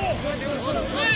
すごい!